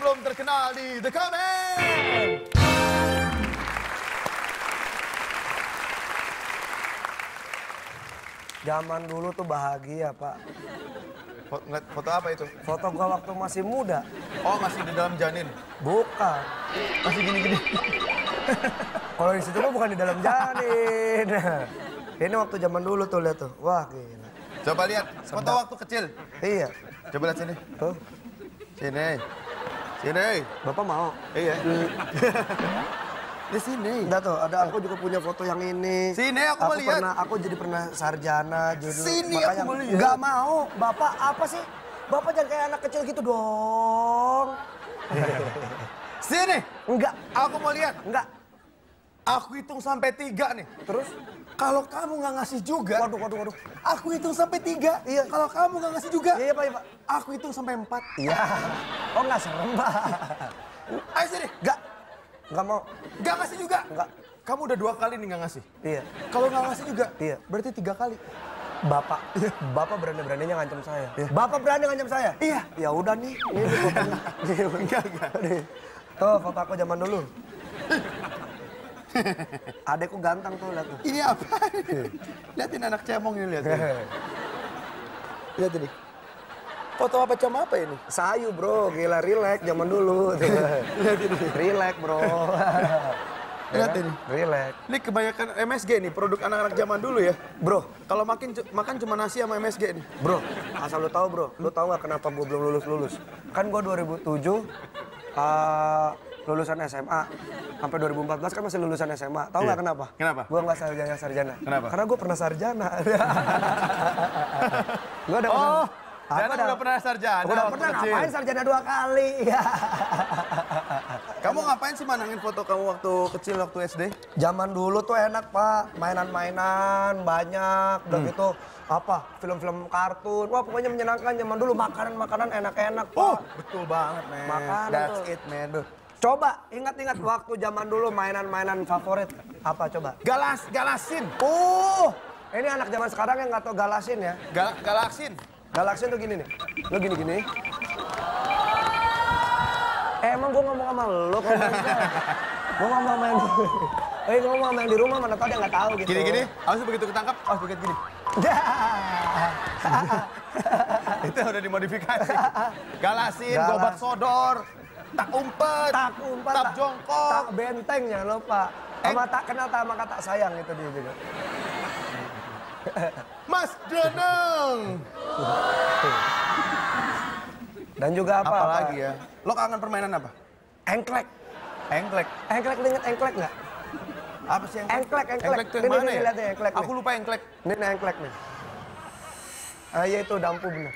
belum terkenal di The Comment. Zaman dulu tuh bahagia, Pak. Foto, foto apa itu? Foto gua waktu masih muda. Oh, masih di dalam janin. Bukan. Masih gini-gini. Kalau di situ mah bukan di dalam janin. Ini waktu zaman dulu tuh lihat tuh. Wah, gila. Coba lihat foto waktu kecil. Iya. Coba lihat sini. Tuh. Sini. Sini. Bapak mau? Iya. Di sini. Enggak tuh, ada aku juga punya foto yang ini. Sini, aku mau lihat. Pernah, aku jadi pernah sarjana dulu. Sini, aku mau lihat. Enggak mau. Bapak apa sih? Bapak jangan kayak anak kecil gitu dong. Sini. Enggak, Aku mau lihat. enggak. Aku hitung sampai tiga nih. Terus? Kalau kamu nggak ngasih juga, Waduh, waduh, waduh. aku hitung sampai tiga. Iya. Kalau kamu nggak ngasih juga, Iya, Pak, iya, Pak. aku hitung sampai empat. Iya. Oh, enggak serem, Pak. Ayo sini. Enggak. Enggak mau. Nggak ngasih juga. Enggak. Kamu udah dua kali nih nggak ngasih. Iya. Kalau nggak ngasih juga, Iya. berarti tiga kali. Bapak, Bapak berani-beraninya ngancam saya. Bapak berani ngancam saya? Iya. Ya udah nih, ini fotonya. Enggak, enggak. Nih. Tuh foto aku zaman dulu. Adekku ganteng tuh lihat tuh. Ini apa? Lihatin anak cemong ini lihat. Lihat ini. Foto apa cam apa ini? Sayu bro, gila relax zaman dulu. Lihat ini. relax bro. Lihat ini. Relax. Ini kebanyakan MSG nih, produk anak-anak zaman dulu ya. Bro, Kalau makin makan cuma nasi sama MSG nih. bro, asal lu tahu bro, lu tahu nggak kenapa gue belum lulus lulus? Kan gue 2007 uh, lulusan SMA, sampai 2014 kan masih lulusan SMA. Tahu nggak Iya. kenapa? Kenapa? Gue nggak sarjana sarjana. Kenapa? Karena gue pernah sarjana. gue udah Oh, Dana udah pernah sarjana udah pernah kecil. ngapain sarjana dua kali? Kamu ngapain sih manangin foto kamu waktu kecil waktu SD? Zaman dulu tuh enak pak, mainan-mainan banyak, udah Hmm. gitu apa film-film kartun, wah pokoknya menyenangkan zaman dulu makanan-makanan enak-enak pak. Oh, betul banget, man. Makanan That's tuh. it, man. Coba ingat-ingat waktu zaman dulu mainan-mainan favorit apa coba? Galas, galasin. Oh, ini anak zaman sekarang yang nggak tahu galasin ya. Gal galaksin. Galasin tuh gini nih, lo gini-gini. Eh, emang gue ngomong sama lo kalau main Gue ngomong main di... Eh, gue ngomong main di rumah, mana tau dia nggak tahu gitu. Gini-gini, harus begitu ketangkap, harus begitu gini. Itu udah dimodifikasi. Galasin, Galas. gobak sodor, tak umpet, tak umpat, tak jongkok. tak benteng ya lo pak. Sama tak kenal sama kata sayang itu dia juga. Mas Danang. Dan juga apa? Apa lagi ya? Lo kangen permainan apa? Engklek. Engklek. Engklek lu inget engklek nggak? Apa sih engklek? Engklek, engklek. Engklek tuh yang Ini, mana ya? nih, engklek Aku lupa engklek. Ini engklek nih. Ah iya itu dampu bener.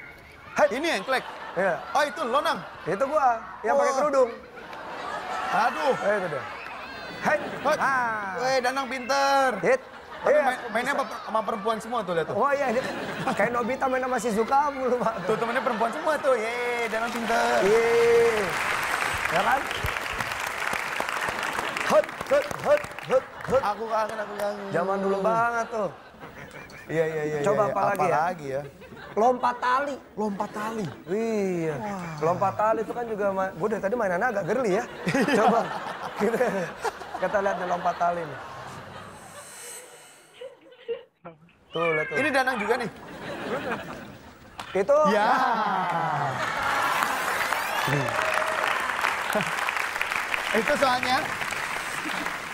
Hai. Ini engklek. Iya. Oh itu lonang. Itu gua yang pakai Oh. kerudung. Aduh. Eh, itu dia. Hai. Hoi. Ah. Weh, Danang pinter. Hit. Tapi Iya, main- mainnya sama, sama perempuan semua tuh lihat tuh. Oh iya, kayak Nobita main sama Shizuka mulu, Pak. Tuh temennya perempuan semua tuh. Yeay, Danang pinter. Iya. Ya kan? Hut, hut, hut, hut, hut. Aku kangen, aku kangen. Zaman dulu banget tuh. Iya, iya, iya. Coba iya. apa lagi ya? lagi ya? Lompat tali. Lompat tali. Iya. Lompat tali itu kan juga gue dari tadi mainannya agak girly ya. Coba kita kita lihat nih lompat tali nih. Tuh, lihat tuh. Ini Danang juga nih. Itu Ya. itu soalnya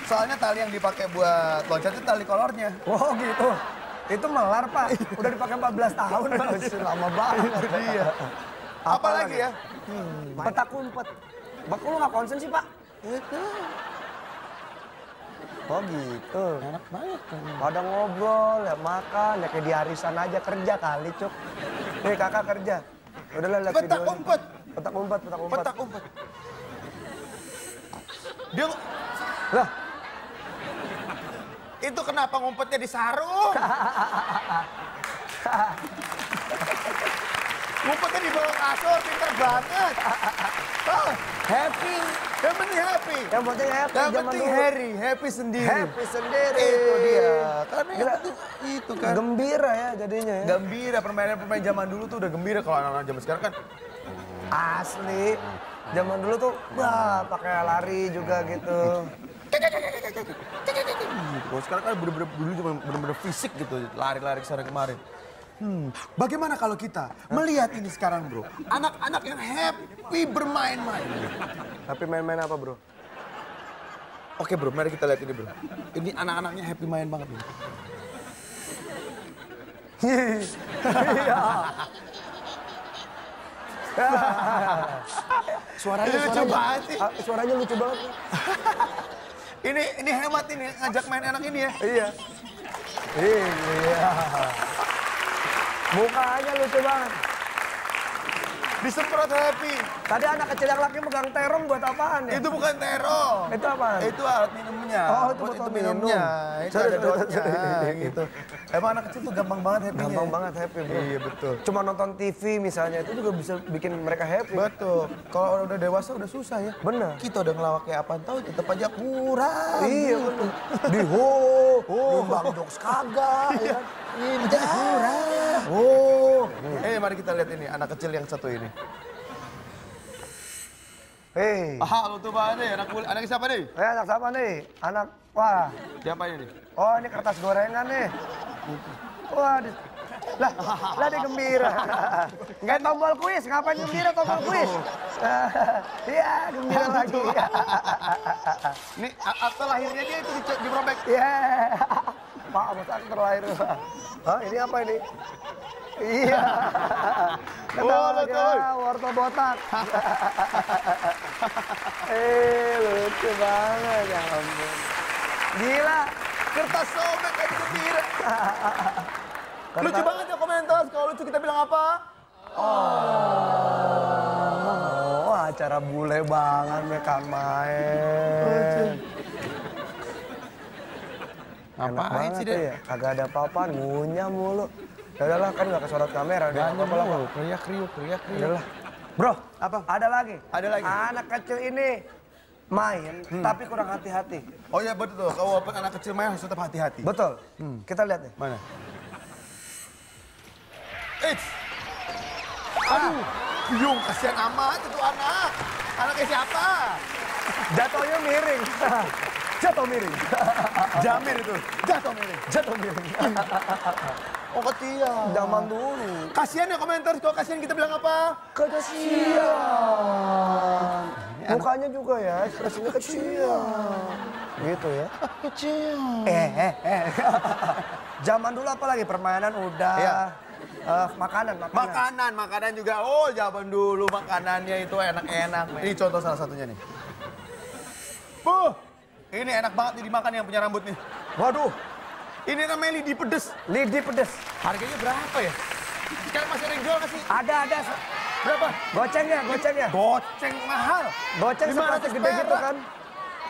soalnya tali yang dipakai buat loncat itu tali kolornya. Oh gitu. Itu melar, Pak. Udah dipakai 14 tahun, Pak. Lama banget. Iya. Apa, lagi ya? Petak umpet. Bak, lu nggak konsen sih, Pak? Oh gitu. Enak banget. Pada ngobrol, ya makan, ya kayak di arisan aja kerja kali, Cuk. Nih kakak kerja. Udah lah lihat Petak umpet. Petak umpet, petak umpet. Petak umpet. Dia Lah, itu kenapa ngumpetnya di sarung? ngumpetnya di bawah kasur, pintar banget. Ah, happy. yang penting happy. Yang penting happy Yang penting. Harry, happy sendiri. Happy sendiri. Itu dia. Karena Gila. penting itu kan. Gembira ya jadinya ya. Gembira, permainan-permainan zaman dulu tuh udah gembira. Kalau anak-anak zaman sekarang kan Asli. Zaman dulu tuh, wah pakai lari juga gitu. Kalau sekarang kan bener-bener dulu cuma bener-bener fisik gitu, lari-lari ke sana kemarin. Hmm, bagaimana kalau kita melihat ini sekarang bro? Anak-anak yang happy bermain-main. Tapi main-main apa bro? Oke bro, mari kita lihat ini bro. Ini anak-anaknya happy main banget nih. Suaranya, Lucu suaranya. banget sih. Ah, Suaranya lucu banget. Ini ini hemat ini ngajak main anak ini ya. Iya. Iya. Mukanya lucu banget. Disemprot happy. Tadi anak kecil yang laki megang terong buat apaan ya? Itu bukan terong. Itu apaan? Itu alat minumnya. Oh, itu Buat botol itu minumnya. minum. Itu Sorry, ada dotnya sorry. gitu. Emang anak kecil tuh gampang banget happy Gampang banget happy bro. Iya betul. Cuma nonton TV misalnya itu juga bisa bikin mereka happy. Betul. Kalau udah dewasa udah susah ya. Bener. Kita udah ngelawak kayak apaan tahu tetap aja kurang. Iya betul. Di ho, Oh, bang jokes kagak. ya? Ini kurang. Oh. Mari kita lihat ini anak kecil yang satu ini. Hei, Ah, lu tuh Pak nih, anak anak siapa nih? eh anak siapa nih? Anak, wah, Siapa ini oh ini kertas gorengan nih. Wah, di, lah, lah dia gembira. Nggak tombol kuis, ngapain gembira tombol kuis? Iya, gembira lagi. Ini akte lahirnya dia itu di- dirobek. Iya. Pak, aku terlahir. Hah, ini apa ini? Iya. Ketawa Oh, lagi, ah, wortel botak. eh, lucu banget, ya ampun. Gila. Kertas sobek kayak gembira. Lucu banget ya komentar. Kalau lucu kita bilang apa? Oh, acara bule banget nih Kang main. Enak Ngapain banget sih ya? Kagak ada apa-apa, ngunyah mulu. Ya udahlah, kan nggak kesorot kamera. Lah, Pak. Kriak kriuk, kriak kriuk. Udahlah. Bro, Apa? Ada lagi. Ada lagi. Hmm. Anak kecil ini main, tapi kurang hati-hati. Oh iya betul. Kalau walaupun anak kecil main harus tetap hati-hati. Betul. Kita lihat nih. Mana? Eits. Aduh, Yung, kasihan amat itu anak. Anaknya siapa? Jatuhnya miring. Jatuh miring. Jamir itu. Jatuh miring. Jatuh miring. Oh ketiak. Zaman dulu. Kasihan ya komentar, kalau kasihan kita bilang apa? Kekecilan. Mukanya juga ya, ekspresinya kecilan. Gitu ya. Kecil. Eh, eh, eh. Zaman dulu apa lagi? Permainan udah. Iya. Eh, makanan, makanan. Makanan, makanan juga. Oh, zaman dulu makanannya itu enak-enak. Ini contoh salah satunya nih. Buh, ini enak banget nih dimakan yang punya rambut nih. Waduh, Ini namanya lidi pedes. lidi pedes. Harganya berapa ya? Sekarang masih ada yang jual nggak sih? Ada, ada. Berapa? Gocengnya, gocengnya. Goceng mahal. Goceng 500 seplastik gede gitu kan.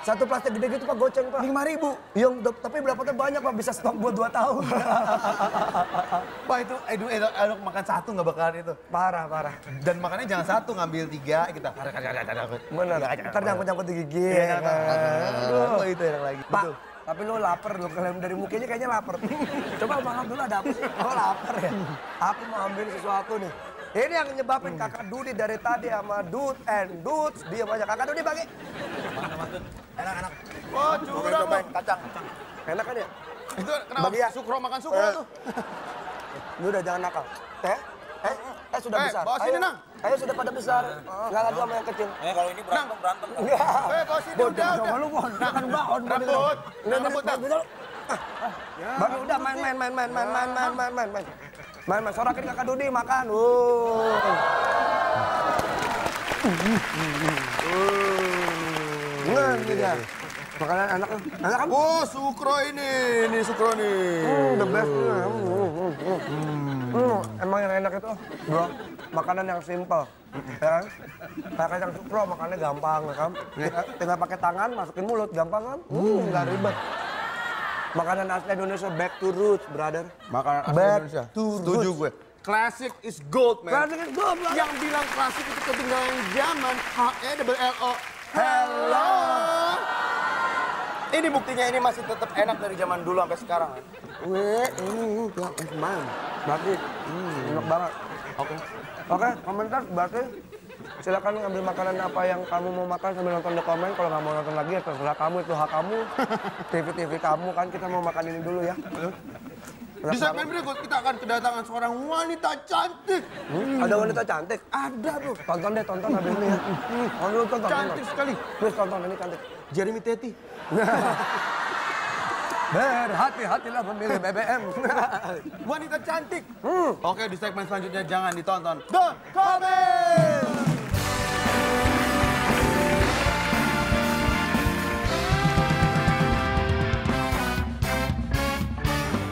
Satu plastik gede gitu pak goceng pak. Lima ribu. Yang tapi berapanya banyak pak bisa stok buat 2 tahun. Wah itu, aduh, aduh, aduh, makan satu nggak bakalan itu. parah parah. Dan makannya jangan satu, ngambil tiga, kita. Bener. Ntar nyangkut nyangkut di gigi. ya kan. Aduh, itu enak lagi. Pak, Betul. Tapi lu lapar lu kalian dari mukanya kayaknya lapar. Coba makan dulu ada apa sih? Oh lapar ya. Aku mau ambil sesuatu nih. Ini yang nyebabin kakak Dudi dari tadi sama Dud and Dudes. Dia banyak kakak Dudi bagi. Enak-enak. Oh, curang loh. kacang. Enak kan ya? Itu kenapa Bagi ya. sukro makan sukro Eh. tuh? Lu udah jangan nakal. Teh? Eh, eh sudah Eh, besar. bawa sini, Ayo. Nang. Ayo sudah pada besar. Enggak lagi sama yang kecil. Eh kalau ini berantem berantem. Enggak. Eh, bawa sini udah, jangan udah. sama lu, Bon. Jangan baon, Bon. Rambut. Udah, Rambut, udah, Bang. udah. Main main main main main main main main main main. Main main sorakin kakak Dudi makan. Nah, ini dia. Makanan anak anak kan Oh, sukro ini. Ini sukro nih. Hmm, the best. Hmm, emang yang enak itu, bro, makanan yang simple. Ya kan? Kayak kacang sukro, makannya gampang, ya kan? Tinggal, tinggal pakai tangan, masukin mulut, gampang kan? Hmm, nggak ribet. Makanan asli Indonesia, back to roots, brother. Makanan asli Back Indonesia. to Setuju roots. gue. Classic is gold, man. Classic is gold, brother. Yang bilang klasik itu ketinggalan zaman. H-E-double-L-O. Hello. Ini buktinya ini masih tetap enak dari zaman dulu sampai sekarang. Weh, ini yang kemarin. Berarti, hmm, enak banget. Oke. Oke, komentar berarti silakan ngambil makanan apa yang kamu mau makan sambil nonton di komen. Kalau nggak mau nonton lagi ya terserah kamu, itu hak kamu. TV-TV kamu kan kita mau makan ini dulu ya. Di segmen berikut kita akan kedatangan seorang wanita cantik. Hmm, Ada wanita cantik. Ada bro. Tonton deh, tonton habis ini ya. Hmm, tonton, tonton, tonton. Cantik sekali. Please tonton, ini cantik. Jeremy Teti. Berhati-hatilah memilih BBM. Wanita cantik. Hmm. Oke di segmen selanjutnya jangan ditonton. The Comment.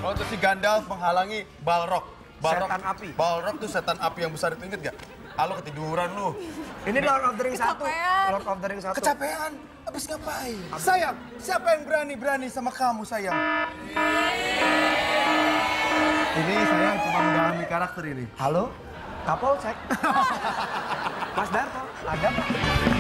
Oh itu si Gandalf menghalangi Balrog. Balrog Setan api. Balrog tuh setan api yang besar itu inget gak? Halo ketiduran lu. ini Lord of the Rings 1. Kecapean. Lord of the Rings 1. Kecapean. Habis ngapain? Sayang, siapa yang berani-berani sama kamu sayang? Ini saya cuma mendalami karakter ini. Halo? Kapolsek? Mas Darto, ada Pak?